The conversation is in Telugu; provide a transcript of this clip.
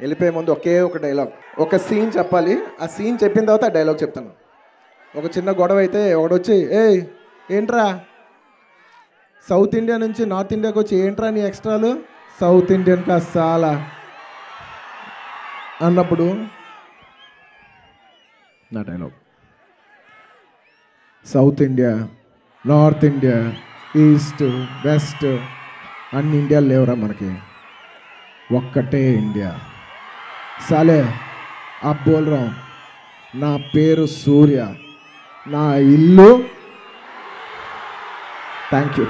వెళ్ళిపోయే ముందు ఒకే ఒక డైలాగ్. ఒక సీన్ చెప్పాలి. ఆ సీన్ చెప్పిన తర్వాత ఆ డైలాగ్ చెప్తాను. ఒక చిన్న గొడవ అయితే ఒకడొచ్చి ఏయ్ ఏంట్రా? సౌత్ ఇండియా నుంచి నార్త్ ఇండియాకి వచ్చి ఏంట్రా నీ ఎక్స్ట్రాలు? సౌత్ ఇండియన్ కా చాలా అన్నప్పుడు నా dialogue. South India North India East West అన్ని ఇండియాలు లేవురా మనకి. ఒక్కటే ఇండియా. సాలే ఆ బోల్రాం నా పేరు సూర్య నా ఇల్లు థ్యాంక్ యూ